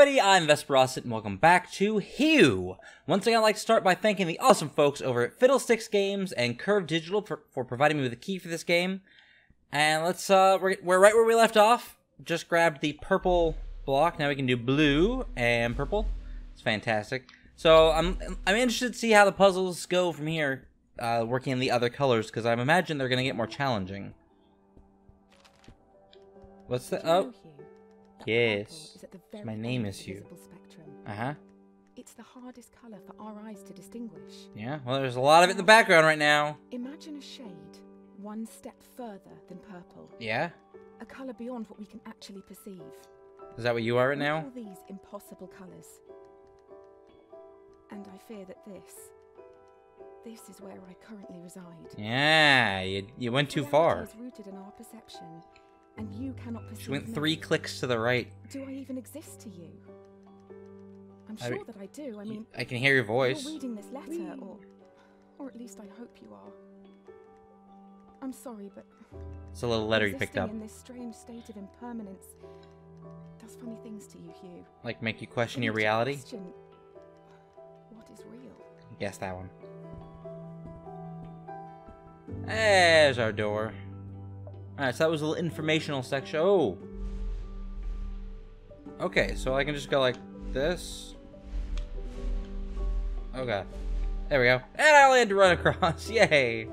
everybody, I'm Vesperascit, and welcome back to Hue. Once again, I'd like to start by thanking the awesome folks over at Fiddlesticks Games and Curve Digital for, for providing me with a key for this game. And let's, uh, we're, we're right where we left off. Just grabbed the purple block, now we can do blue and purple. It's fantastic. So, I'm, I'm interested to see how the puzzles go from here, uh, working in the other colors, because I imagine they're going to get more challenging. What's the, oh. Yes. My name is Hue. Uh huh. It's the hardest color for our eyes to distinguish. Yeah, well, there's a lot of it in the background right now. Imagine a shade one step further than purple. Yeah? A color beyond what we can actually perceive. Is that what you are right now? All these impossible colors. And I fear that this, this is where I currently reside. Yeah, you, you went too far. Is rooted in our perception, and you cannot perceive. She went three me. clicks to the right. Do I even exist to you? I'm sure I, that I do. I mean, I can hear your voice. You're reading this letter, or, or at least I hope you are. I'm sorry, but it's a little letter you picked up. in this strange state of impermanence does funny things to you, Hue. Like make you question your reality. Question, what is real? Guess that one. There's our door. Alright, so that was a little informational section. Oh! Okay, so I can just go like this. Oh god. There we go. And I only had to run across. Yay!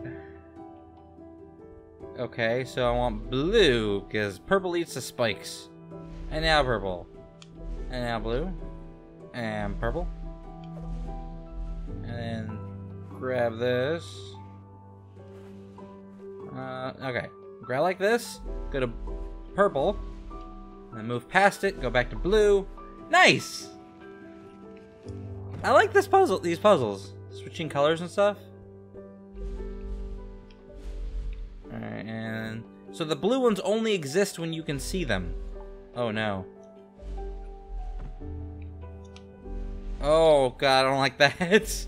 Okay, so I want blue, because purple eats the spikes. And now purple. And now blue. And purple. And then grab this. Uh, okay. Grab like this, go to purple, and then move past it, go back to blue. Nice! I like this puzzle, these puzzles. Switching colors and stuff. Alright, and... So the blue ones only exist when you can see them. Oh no. Oh god, I don't like that.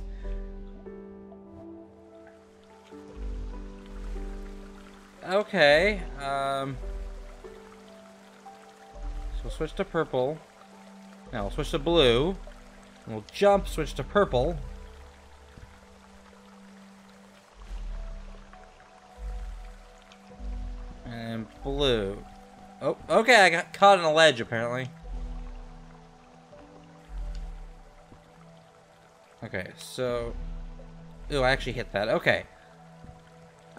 Okay, um... So we'll switch to purple. Now we'll switch to blue. We'll jump, switch to purple. And blue. Oh, okay, I got caught in a ledge, apparently. Okay, so... Oh, I actually hit that. Okay.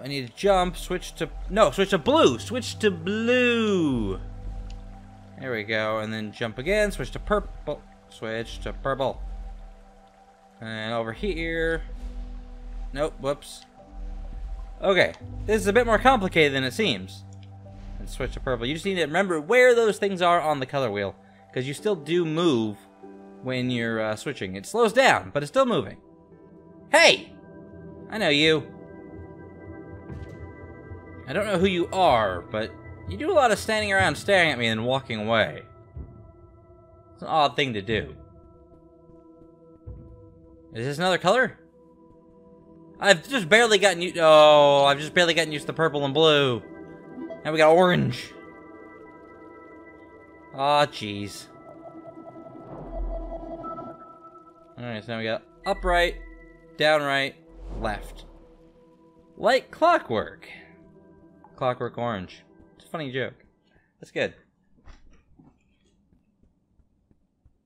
I need to jump, switch to... No, switch to blue! Switch to blue! There we go, and then jump again, switch to purple. Switch to purple. And over here... Nope, whoops. Okay, this is a bit more complicated than it seems. And switch to purple. You just need to remember where those things are on the color wheel. Because you still do move when you're uh, switching. It slows down, but it's still moving. Hey! I know you. I don't know who you are, but you do a lot of standing around staring at me and walking away. It's an odd thing to do. Is this another color? I've just barely gotten you- Oh, I've just barely gotten used to purple and blue. Now we got orange. Aw, oh, jeez. Alright, so now we got upright, downright, left. Like clockwork. Clockwork Orange. It's a funny joke. That's good.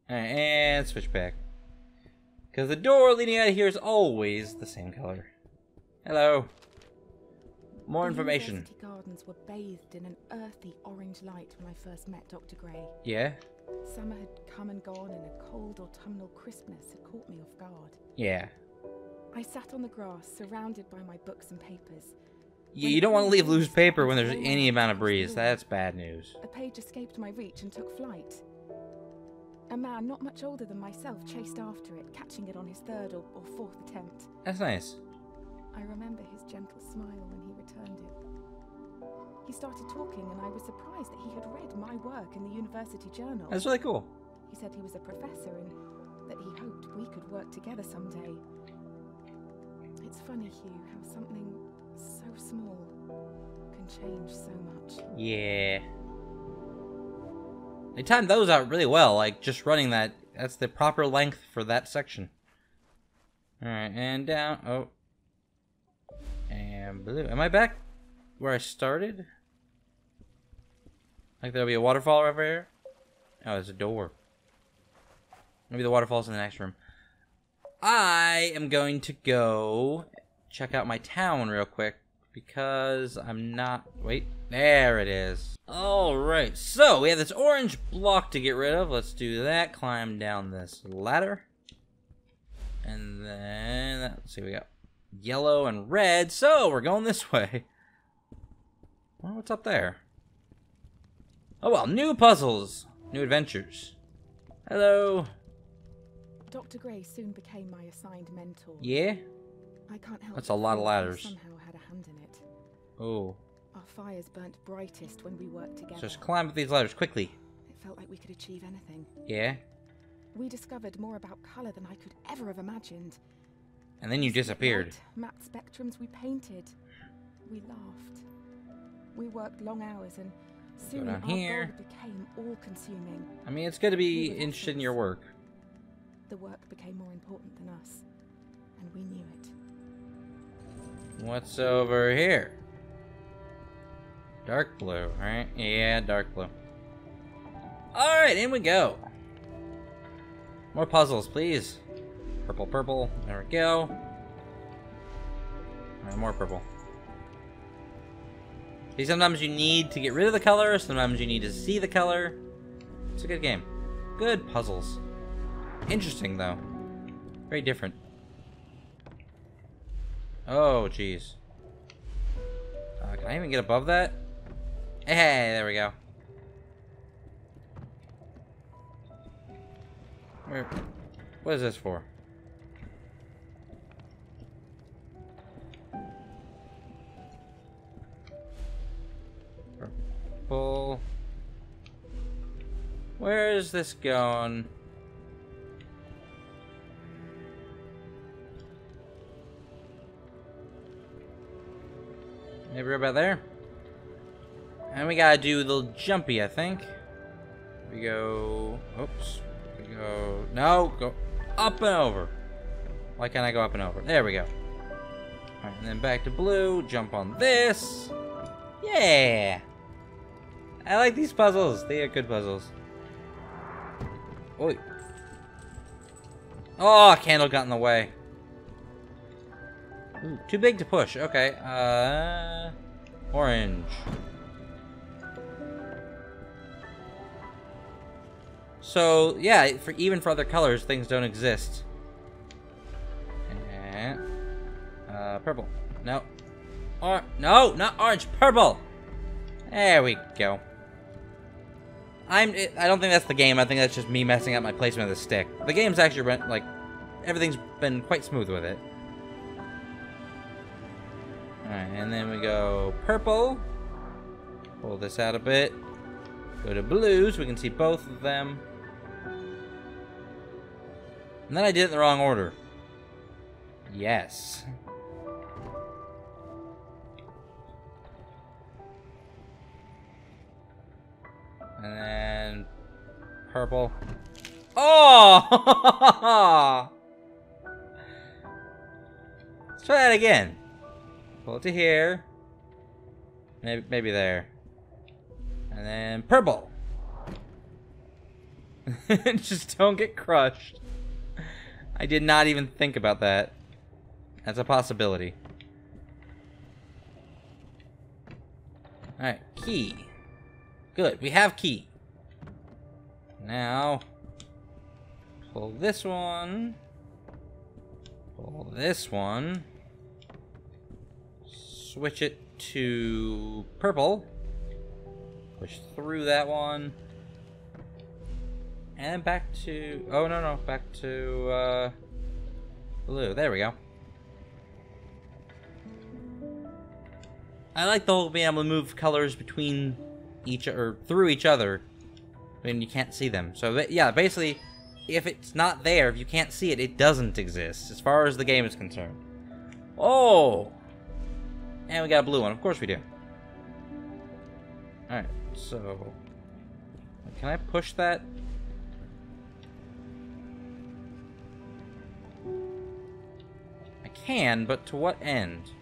And switch back. Because the door leading out of here is always the same color. Hello. More the information. University gardens were bathed in an earthy orange light when I first met Dr. Gray. Yeah? Summer had come and gone and a cold autumnal crispness had caught me off guard. Yeah. I sat on the grass, surrounded by my books and papers, you don't want to leave loose paper when there's any amount of breeze. That's bad news. A page escaped my reach and took flight. A man not much older than myself chased after it, catching it on his third or, or fourth attempt. That's nice. I remember his gentle smile when he returned it. He started talking, and I was surprised that he had read my work in the university journal. That's really cool. He said he was a professor and that he hoped we could work together someday. It's funny, Hue, how something so small can change so much. Yeah. They timed those out really well, like just running that. That's the proper length for that section. Alright, and down. Oh. And blue. Am I back where I started? Like there'll be a waterfall over here? Oh, there's a door. Maybe the waterfall's in the next room. I am going to go check out my town real quick because I'm not... Wait, there it is. Alright, so we have this orange block to get rid of. Let's do that. Climb down this ladder. And then, let's see, we got yellow and red. So, we're going this way. What's up there? Oh well, new puzzles. New adventures. Hello. Dr. Gray soon became my assigned mentor. Yeah? I can't help That's a lot of feel that I ladders. Somehow had a hand in it. Oh. Our fires burnt brightest when we worked together. Just climb up these ladders quickly. It felt like we could achieve anything. Yeah? We discovered more about color than I could ever have imagined. And then you disappeared. Mapped spectrums we painted. We laughed. We worked long hours and soon our here. goal became all-consuming. I mean, it's good to be We interested in your work. The work became more important than us, and we knew it. What's over here? Dark blue, right? Yeah, dark blue. Alright, in we go. More puzzles, please. Purple, purple. There we go. Alright, more purple. See, sometimes you need to get rid of the color, sometimes you need to see the color. It's a good game. Good puzzles. Interesting, though. Very different. Oh, jeez. Uh, can I even get above that? Hey, there we go. Where, what is this for? Purple. Where is this going? Maybe right about there. And we gotta do the jumpy, I think. We go. Oops. We go. No, go up and over. Why can't I go up and over? There we go. Alright, and then back to blue. Jump on this. Yeah. I like these puzzles. They are good puzzles. Oi. Oh, candle got in the way. Ooh, too big to push. Okay. Uh, orange. So yeah, for even for other colors, things don't exist. And uh, purple. No. Or no, not orange. Purple. There we go. I'm. I don't think that's the game. I think that's just me messing up my placement of the stick. The game's actually like everything's been quite smooth with it. Alright, and then we go purple. Pull this out a bit. Go to blues. we can see both of them. And then I did it in the wrong order. Yes. And then purple. Oh! Let's try that again. Pull it to here. Maybe, maybe there. And then purple. Just don't get crushed. I did not even think about that. That's a possibility. Alright, key. Good, we have key. Now, pull this one. Pull this one. Switch it to purple. Push through that one. And back to... Oh, no, no. Back to, uh... Blue. There we go. I like the whole being able to move colors between each... Or through each other. When you can't see them. So, yeah, basically... If it's not there, if you can't see it, it doesn't exist. As far as the game is concerned. Oh! And we got a blue one. Of course we do. Alright, so... Can I push that? I can, but to what end?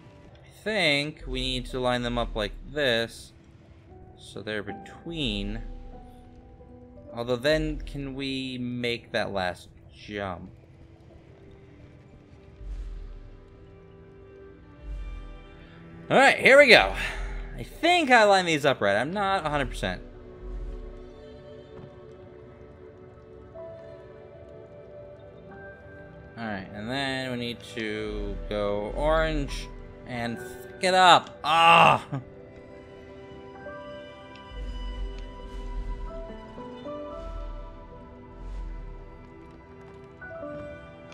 I think we need to line them up like this. So they're between. Although then, can we make that last jump? Alright, here we go. I think I line these up right. I'm not 100%. Alright, and then we need to go orange and get up. Ah!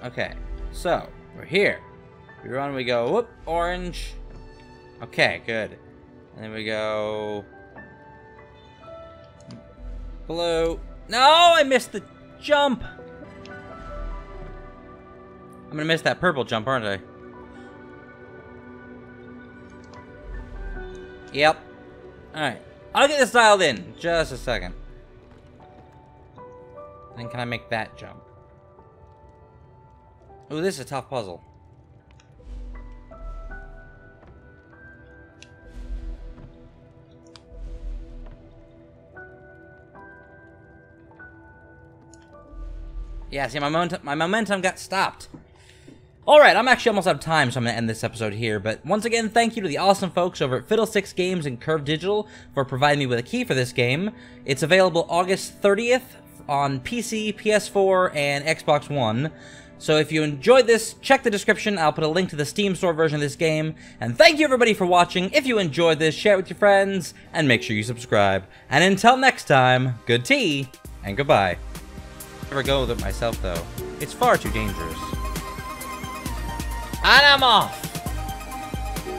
Okay, so we're here. We run, we go, whoop, orange. Okay, good. And then we go blue. No, I missed the jump. I'm gonna miss that purple jump, aren't I? Yep. Alright. I'll get this dialed in. Just a second. Then can I make that jump? Oh, this is a tough puzzle. Yeah, see, my momentum, my momentum got stopped. Alright, I'm actually almost out of time, so I'm going to end this episode here. But once again, thank you to the awesome folks over at Fiddlesticks Games and Curve Digital for providing me with a key for this game. It's available August 30th on PC, PS4, and Xbox One. So if you enjoyed this, check the description. I'll put a link to the Steam store version of this game. And thank you everybody for watching. If you enjoyed this, share it with your friends, and make sure you subscribe. And until next time, good tea, and goodbye. Never go with it myself though. It's far too dangerous. And I'm off!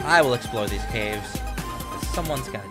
I will explore these caves. Someone's it.